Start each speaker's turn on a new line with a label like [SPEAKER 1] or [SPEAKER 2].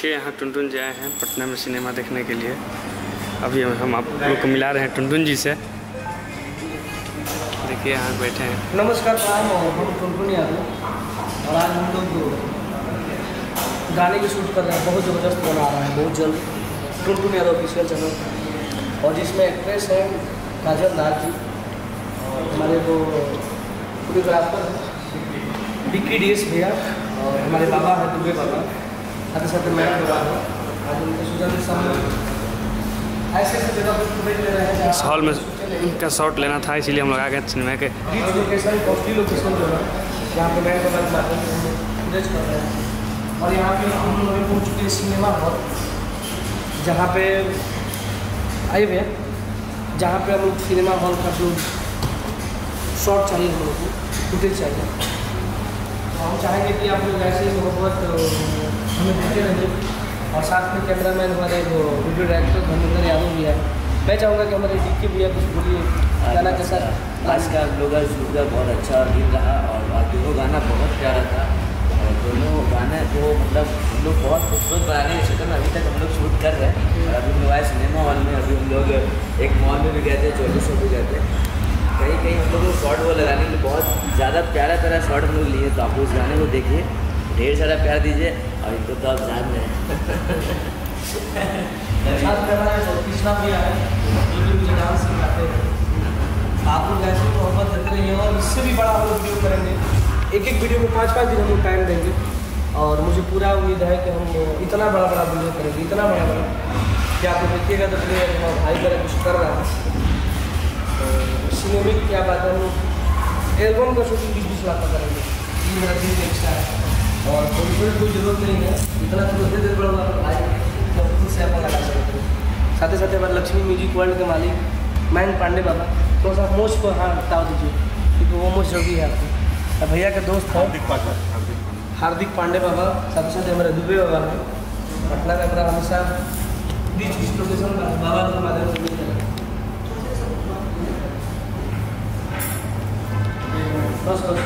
[SPEAKER 1] देखिए यहाँ टुनटुन जी आए हैं पटना में सिनेमा देखने के लिए। अभी हम आप लोग को मिला रहे हैं टुनटुन जी से। देखिए यहाँ बैठे हैं।
[SPEAKER 2] नमस्कार हम टुनटुन यादव और आज हम लोग गाने की शूट कर रहे हैं, बहुत ज़बरदस्त बना रहा है, बहुत जल्द। टुनटुन यादव ऑफिशियल चैनल और जिसमें एक्ट्रेस है काजल नाथ जी और हमारे वो कोरियोग्राफर बिक्की डी एस भैया और हमारे बाबा हैं दुबे बाबा। साथ साथ मैं बाबा है। आज उनके सुजन सामने ऐसे ऐसे जगह पर ले रहे हैं
[SPEAKER 1] इस हॉल में इनका शॉट लेना था इसीलिए हम लोग आ गए सिनेमा के।
[SPEAKER 2] लोकेशन कॉस्टली लोकेशन जो है जहाँ पे फुटेज कर रहे हैं। और यहाँ पे हम लोग पहुँच चुके हैं सिनेमा हॉल जहाँ पे आइए भैया जहाँ पे हम लोग सिनेमा हॉल का जो शॉट चाहिए हम लोग को फुटेज चाहिए। तो हम चाहेंगे कि आप लोग ऐसे ही मोहब्बत अ, हमें देते रहिए और साथ में कैमरा मैन हमारे वो वीडियो डायरेक्टर धर्मेंद्र यादव भी है। मैं चाहूँगा कि हमारे डी के भी भैया कुछ बोलिए गाना कैसा
[SPEAKER 3] आज का लोग का बहुत अच्छा दिन रहा और दोनों गाना बहुत प्यारा था। और दोनों गाने को मतलब हम लोग बहुत खूबसूरत बनाने के चक्कर में अभी तक हम लोग शूट कर रहे हैं। और अभी हम लोग आए सिनेमा हॉल में अभी हम लोग एक मॉल में भी गए थे चौबीस सौ भी गए थे। कहीं कहीं हम लोग को शॉर्ट वो लगाने के लिए बहुत ज़्यादा प्यारा प्यारा शॉर्ट हम लोग लिए तो आप उस गाने को देखिए। ढेर सारा प्यार दीजिए, और इनको तो आप जान रहे
[SPEAKER 2] में आप लोग ऐसे ही मोहब्बत देते रहिए और इससे भी बड़ा हम लोग वीडियो करेंगे? एक एक वीडियो को पाँच पाँच दिन हम लोग टाइम देंगे। और मुझे पूरा उम्मीद है कि हम इतना बड़ा बड़ा वीडियो करेंगे, इतना बड़ा बड़ा कि आप देखिएगा तो अपने भाई तरह कुछ कर रहा है। तो सिनेमिक क्या बात है, हम लोग एल्बम का शूटिंग बीस बीस लाख करेंगे। ये मेरा दिन एक्स्ट्रा है और थोड़ी थोड़ी कोई ज़रूरत नहीं है। इतना तो दे दे पड़ेगा। तो तो खुद से अपन लगा सकते हैं साथ ही साथ हमारे लक्ष्मी म्यूज़िक वर्ल्ड के मालिक मयंक पांडे बाबा थोड़ा सा मोच को हाँ बता दीजिए क्योंकि वो मोच ज़रूरी है आपको। और भैया के दोस्त हैं। हार्दिक पांडे बाबा साथ ही साथ हमारे दुबे बाबा हैं। पटना में अपना हमेशा बीच बीच लोकेशन का बाबा के माध्यम से मिलते हैं। बस बस